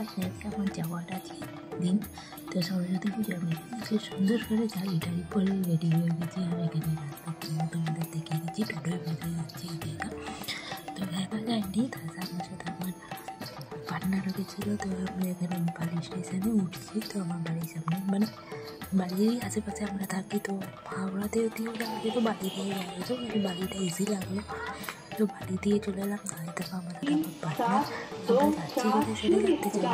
আজকে আমার যাওয়াটা আছে দিন তো সরস্বতী পুজো আমি আজকে সুন্দর করে শাড়ি টাড়ি পরে রেডি হয়ে গেছি আমি এখানে মতো আমাদের দেখিয়ে টোটোয় বেঁধে যাচ্ছি তো যায়নি তার পার্টনারও গেছিল তো আমরা এখানে বালি স্টেশনে উঠছি, তো আমার বাড়ির সামনে মানে বাড়িরই আশেপাশে আমরা থাকি, তো হাওড়াতে দিয়েও যাওয়া যেত বালি দিয়ে যাওয়া যেত বালিটা ইজি লাগল। তো বাড়ি দিয়ে চলে এলাম তাই দেখো আমাদের আমার পার্টনার আমরা যাচ্ছি বলে সেটা দেখতে চাই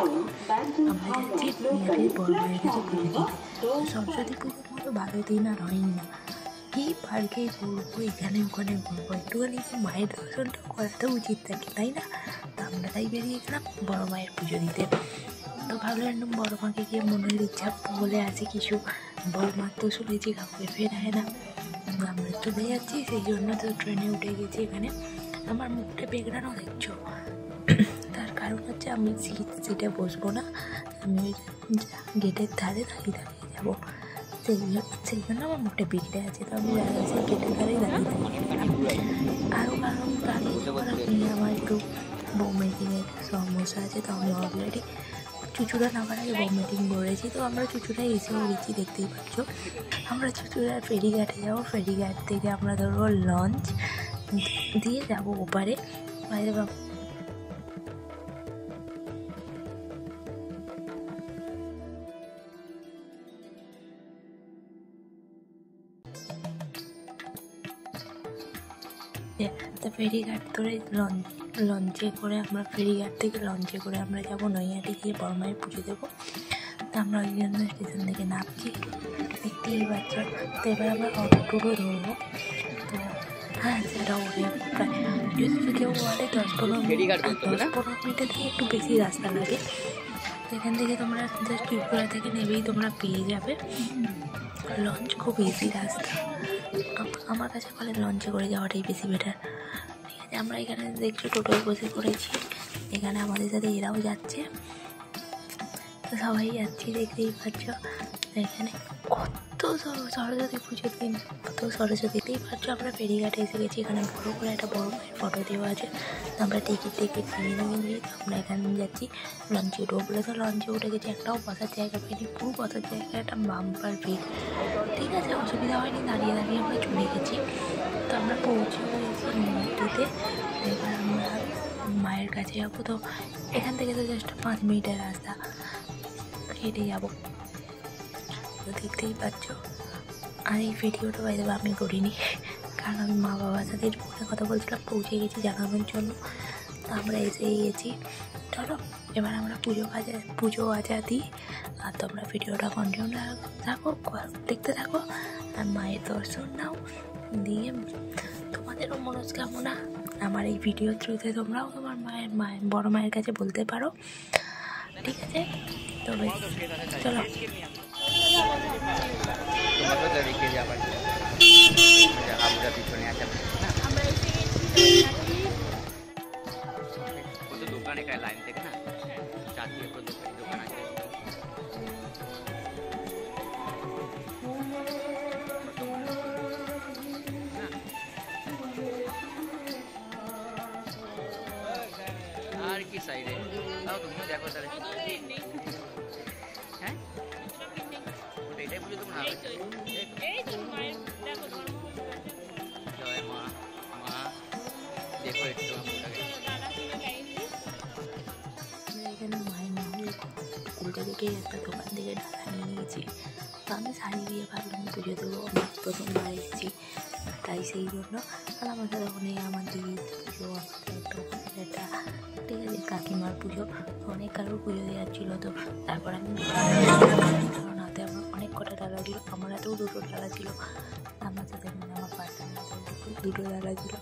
আমরা যাচ্ছি মেয়েদের বড় মায়ের কাছে পুজো দিতে তো সরস্বতী পুজোর মতো ভালো দিন আর হয়নি না। এই পার্কে ঘুরবো এখানে ওখানে ঘুরবো একটুখানি মায়ের দর্শনটা করাটা উচিত থাকে তাই না? তো আমরা তাই বেরিয়ে গেলাম বড় মায়ের পুজো দিতে। তো ভাবলাম একদম বড় মাকে গিয়ে মনের ইচ্ছা বলে আছে কিছু। বড় মা তো শুনেছি কাউকে ফেরায় না। আমরা চলে যাচ্ছি সেই জন্য তো ট্রেনে উঠে গেছি এখানে। আমার মুখটা বেগড়ানো দেখছ তার কারণ হচ্ছে আমি সিট সিটে বসবো না। আমি ওই গেটের ধারে দাঁড়িয়ে দাঁড়িয়ে যাব। সেই সেই জন্য আমার মুখটা বিগড়ে আছে। তো আমি সেই গেটের ধারেই দাঁড়িয়ে দাঁড়িয়ে আরও কারণ দাঁড়িয়ে আমার একটু বমিটিংয়ের সমস্যা আছে, তো আমি অলরেডি চুচুড়া নামার আগে বমিটিং করেছি। তো আমরা চুচুড়ায় এসেও গেছি দেখতেই পাচ্ছ। আমরা চুচুড়ার ফেরিঘাটে যাব। ফেরিঘাট থেকে আমরা ধরবো লঞ্চ দিয়ে যাব ওপারে। বাইরে তো ফেরিঘাট ধরে লঞ্চ লঞ্চে করে আমরা ফেরিঘাট থেকে লঞ্চে করে আমরা যাব, নৈহাটি গিয়ে বড়মায়ের পুজো দেবো। তা আমরা ওই জন্য স্টেশন থেকে নামছি। দেখতেই বাচ্চা তো এবার আমরা অটোটো ধরবো। সেটা ওরে প্রায় যদি কেউ বলে দশ পনেরো মিনিট দশ পনেরো মিনিটের থেকে একটু বেশি রাস্তা লাগে। এখান থেকে তোমরা জাস্ট ত্রিপুরা থেকে নেবেই তোমরা পেয়ে যাবে। লঞ্চ খুব ইজি রাস্তা। আমার কাছে বলে লঞ্চে করে যাওয়াটাই বেশি বেটার ঠিক আছে আমরা এখানে দেখছ টোটোয় বসে পড়েছি এখানে আমাদের সাথে এরাও যাচ্ছে। তো সবাই যাচ্ছি দেখতেই পাচ্ছ। এখানে কত সরস্বতী পুজোর দিন, কত সরস্বতীতেই পাচ্ছ আমরা ফেরিঘাটে এসে গেছি, এখানে বড়ো করে একটা বড়ো মায়ের ফটো দেওয়া আছে। আমরা টিকিট টিকিট নিয়ে নিয়ে নিয়ে আমরা এখানে যাচ্ছি লঞ্চে উঠবো বলে। তো লঞ্চে উঠে গেছি, একটাও বসার জায়গা পাইনি, পুরো বসার জায়গা একটা বাম্পার ভিড় ঠিক আছে, অসুবিধা হয়নি, দাঁড়িয়ে দাঁড়িয়ে আমরা চলে গেছি। তো আমরা পৌঁছে গেছি নৈহাটিতে এবার আমরা মায়ের কাছে যাব। তো এখান থেকে তো জাস্ট পাঁচ মিনিটের রাস্তা, হেঁটে যাব। তো দেখতেই পাচ্ছ। আর এই ভিডিওটা বাইরে আমি করিনি। কারণ আমি মা বাবার সাথে ফোনে কথা বলছিলাম, পৌঁছে গেছি জানানোর জন্য। তো আমরা এসেই গেছি। চলো, এবার আমরা পুজো কাজে, পুজো আজা দিই আর তোমরা ভিডিওটা কন্টিনিউ থাকো দেখতে থাকো। আর মায়ের দর্শন নাও, দিয়ে তোমাদেরও মনস্কামনা। আমার এই ভিডিও থ্রুতে তোমরাও তোমার মায়ের মায়ের, বড় মায়ের কাছে বলতে পারো। ঠিক আছে? তবে চলো। তোমাকেও তো রেখে যাবার আমরা পিছনে আছে কত দোকান এখানে লাইন থেকে না চারদিকে কত দোকান আছে আর কি সাইডে তাও তুমিও দেখো তাহলে এটাই বুঝে তোমরা জয় মা মা দেখো একটু এখানে মায়ের নামে উল্টো দিকে একটা দোকান থেকে ডালা নিয়ে নিয়েছি। তো আমি শাড়ি দিয়ে ভাবলাম পুজো দেবো আমি প্রথমবার এসেছি। তাই সেই জন্য আর আমার ওখানে আমার দিদি পুজো আমাদের একটা ঠিক আছে কাকিমার পুজো অনেক কারোর পুজো দেওয়ার ছিল তো তারপর আমি কারণ হাতে আমার কটা ডালা দিল, আমার হাতেও দুটো ডালা ছিল আমার সাথে মানে আমার পার্টনার দুটো ডালা ছিল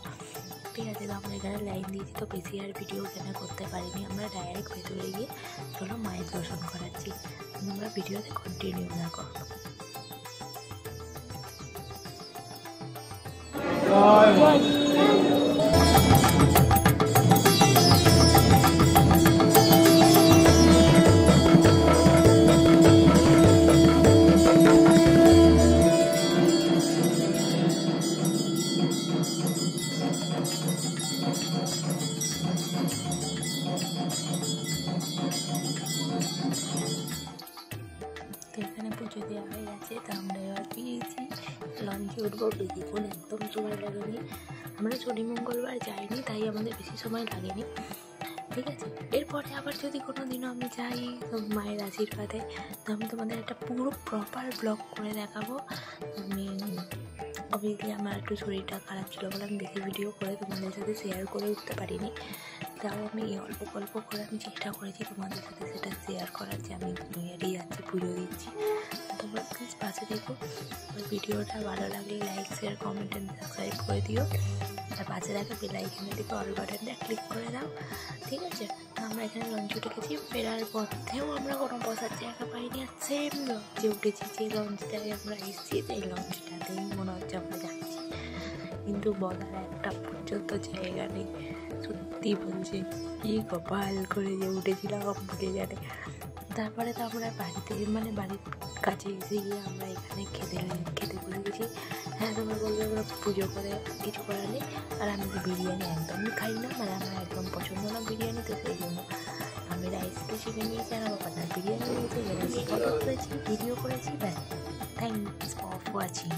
ঠিক আছে, তো আমরা এখানে লাইন দিয়েছি, তো বেশি আর ভিডিও এখানে করতে পারিনি আমরা ডাইরেক্ট ভেতরে গিয়ে চলো মায়ের দর্শন করাচ্ছি আমরা ভিডিওতে কন্টিনিউ না করব Bye. দেখো Bye. Bye. এখানে পুজো দেওয়া হয়ে গেছে, তা আমরা এবার পেয়েছি লঞ্চে উঠবো বেশিক্ষণ একদম সময় লাগেনি আমরা শনি মঙ্গলবার যাইনি, তাই আমাদের বেশি সময় লাগেনি। ঠিক আছে? এরপরে আবার যদি কোনো দিনও আমি যাই মায়ের আশীর্বাদে, তো আমি তোমাদের একটা পুরো প্রপার ব্লগ করে দেখাবো। আমি অবভিয়াসলি আমার একটু শরীরটা খারাপ ছিল বলে আমি বেশি ভিডিও করে তোমাদের সাথে শেয়ার করে উঠতে পারিনি। তাও আমি এই অল্প গল্প করে আমি চেষ্টা করেছি তোমাদের সাথে সেটা শেয়ার করার যে আমি নৈয়ারি যাচ্ছি পুজো দিচ্ছি। তোমরা প্লিজ পাশে দেখো ভিডিওটা ভালো লাগলে like share comment and subscribe করে দিও। আর পাশে দেখা বেল দিকে অল বাটনটা ক্লিক করে দাও। ঠিক আছে? আমরা এখানে লঞ্চ উঠে গেছি ফেরার পথেও আমরা কোনো বসার জায়গা পাইনি। আর সেম লঞ্চে উঠেছি। যে লঞ্চটায় আমরা এসেছি, সেই লঞ্চটাতেই কিন্তু বলার একটা পর্যন্ত জায়গা নেই। সত্যি বলছি, কি কপাল করে যে উঠেছিলাম ভুলে জানে তারপরে তো আমরা বাড়িতে মানে বাড়ির কাছে এসে গিয়ে আমরা এখানে খেতে খেতে বলে গেছি। হ্যাঁ তোমরা বলবে আমরা পুজো করে কিছু করার নেই। আর আমি বিরিয়ানি একদমই খাই না মানে আমার একদম পছন্দ না বিরিয়ানি, তো সেই জন্য আমি রাইসকে চিকেন নিয়েছি আর আমার পার্টনার বিরিয়ানি নিয়েছি ফটো করেছি ভিডিও করেছি, ব্যাস। Thanks for watching